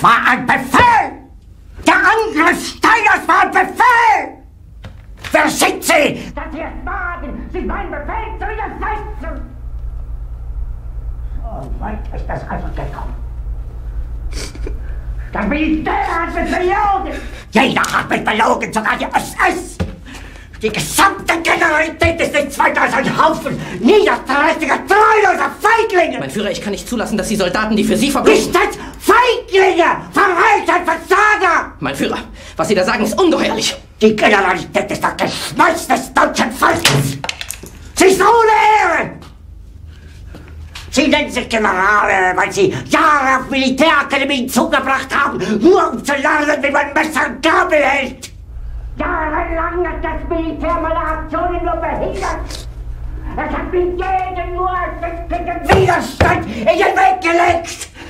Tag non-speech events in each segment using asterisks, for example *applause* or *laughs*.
Das war ein Befehl! Der Angriff Steiners war ein Befehl! Wer sind Sie? Dass Sie es wagen, sich meinen Befehl zu widersetzen! So weit ist das also gekommen. *laughs* Das Militär hat mich belogen! Jeder hat mich belogen, sogar die SS! Die gesamte Generalität ist nichts weiter als ein Haufen niederträchtiger, treuloser Feiglinge! Mein Führer, ich kann nicht zulassen, dass die Soldaten, die für Sie verbringen... Nicht Feiglinge! Verreiter, Versager! Mein Führer, was Sie da sagen, ist ungeheuerlich. Die Generalität ist das Geschmeiß des deutschen Volkes! Sie ist ohne Ehre! Sie nennen sich Generale, weil Sie Jahre auf Militärakademien zugebracht haben, nur um zu lernen, wie man Messer und Gabel hält! Jahrelang hat das Militär meine Aktionen nur behindert! Es hat mir jeden nur ersichtlichen Widerstand in den Weg gelegt!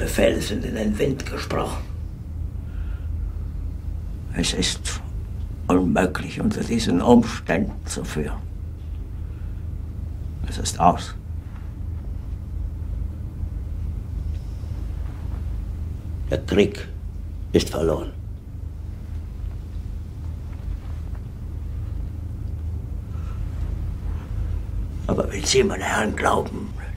Befehle sind in den Wind gesprochen. Es ist unmöglich, unter diesen Umständen zu führen. Es ist aus. Der Krieg ist verloren. Aber wenn Sie, meine Herren, glauben,